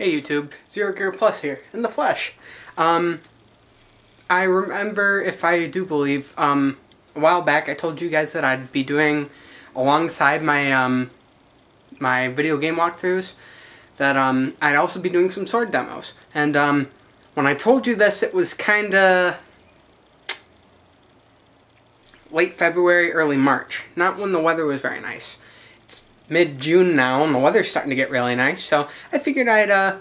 Hey YouTube, Zero Gear Plus here, in the flesh. Um, I remember, if I do believe, um, a while back I told you guys that I'd be doing, alongside my, um, my video game walkthroughs, that, um, I'd also be doing some sword demos. And, um, when I told you this, it was kinda late February, early March. Not when the weather was very nice mid-June now, and the weather's starting to get really nice, so I figured I'd uh,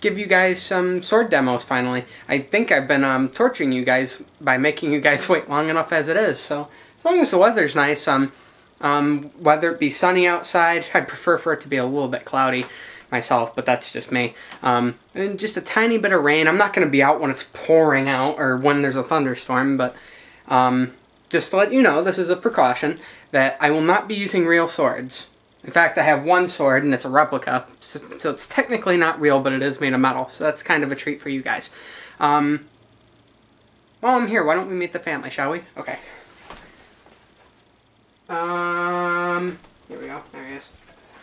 give you guys some sword demos finally. I think I've been um, torturing you guys by making you guys wait long enough as it is, so as long as the weather's nice, um, um, whether it be sunny outside, I'd prefer for it to be a little bit cloudy myself, but that's just me. Um, and just a tiny bit of rain. I'm not going to be out when it's pouring out or when there's a thunderstorm, but um, just to let you know, this is a precaution that I will not be using real swords. In fact, I have one sword, and it's a replica, so, so, it's technically not real, but it is made of metal, so that's kind of a treat for you guys. Um, while I'm here, why don't we meet the family, shall we? Okay. Um, here we go. There he is.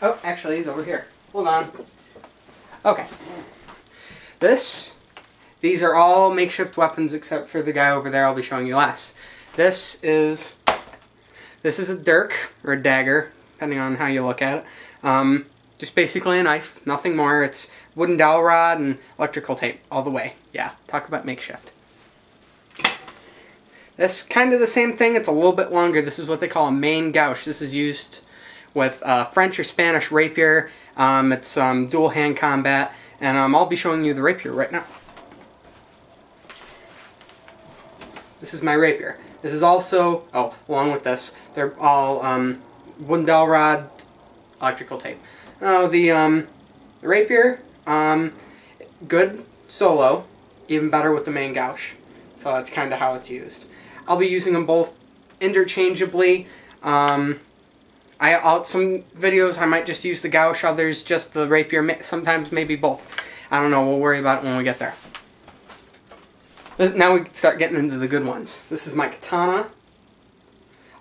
Oh, actually, he's over here. Hold on. Okay. This, these are all makeshift weapons except for the guy over there I'll be showing you last. This is, this is a dirk, or a dagger, depending on how you look at it. Um, just basically a knife, nothing more. It's wooden dowel rod and electrical tape all the way. Yeah, talk about makeshift. This kind of the same thing. It's a little bit longer. This is what they call a main gouge. This is used with uh, French or Spanish rapier. Um, it's um, dual hand combat, and um, I'll be showing you the rapier right now. This is my rapier. This is also, oh, along with this, they're all dowel rod, electrical tape. Oh, the, um, rapier, um, good solo, even better with the main gouge. So that's kind of how it's used. I'll be using them both interchangeably. Um, I out some videos I might just use the gouge, others just the rapier, sometimes maybe both. I don't know, we'll worry about it when we get there. Now we start getting into the good ones. This is my katana.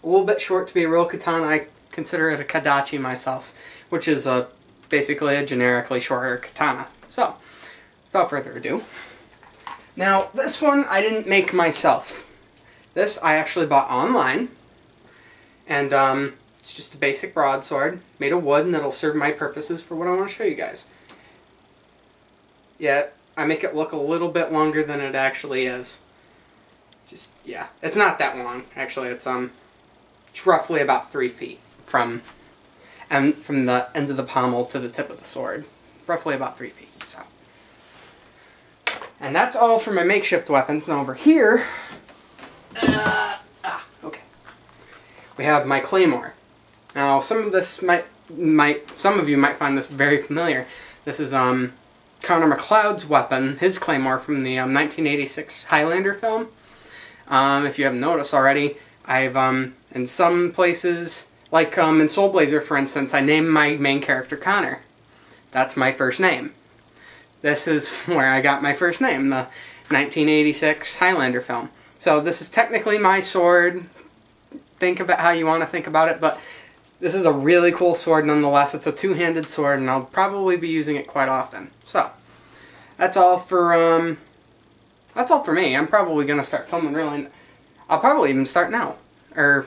A little bit short to be a real katana. I consider it a kodachi myself, which is a basically a generically shorter katana. So, without further ado. Now, this one I didn't make myself. This I actually bought online. And um, it's just a basic broadsword made of wood and it'll serve my purposes for what I want to show you guys. Yeah, I make it look a little bit longer than it actually is. Just, yeah. It's not that long, actually. It's, um, it's roughly about three feet from and from the end of the pommel to the tip of the sword. Roughly about three feet. So. And that's all for my makeshift weapons. Now over here, uh, ah, okay. We have my claymore. Now some of this might, might, some of you might find this very familiar. This is um, Connor MacLeod's weapon, his claymore from the um, 1986 Highlander film. Um, if you haven't noticed already, I've um, in some places like um, in Soul Blazer, for instance, I named my main character Connor. That's my first name. This is where I got my first name, the 1986 Highlander film. So this is technically my sword. Think of it how you want to think about it, but this is a really cool sword nonetheless. It's a two-handed sword, and I'll probably be using it quite often. So, that's all for, um, that's all for me. I'm probably going to start filming really, I'll probably even start now. Or,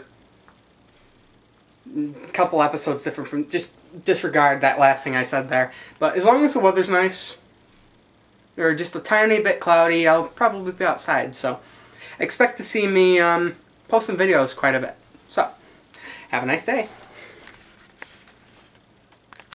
couple episodes different from just disregard that last thing I said there. But as long as the weather's nice or just a tiny bit cloudy, I'll probably be outside. So expect to see me um, posting videos quite a bit. So have a nice day.